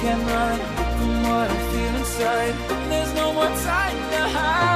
can't run from what I feel inside. There's no more time to hide.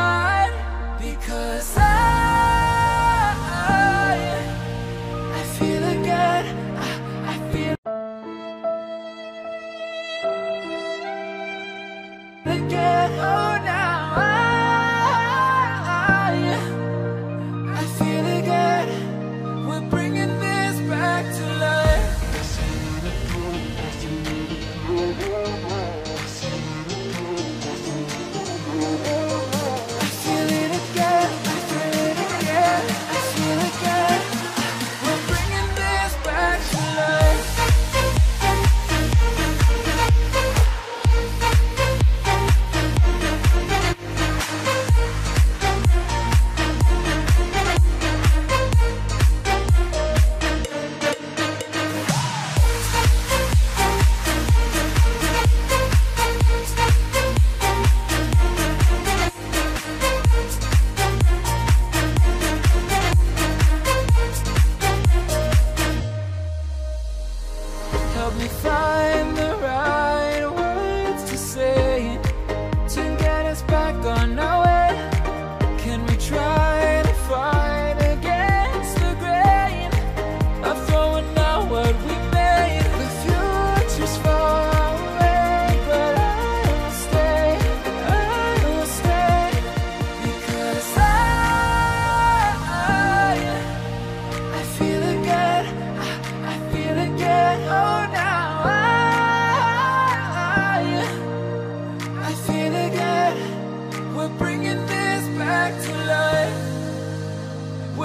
help me find the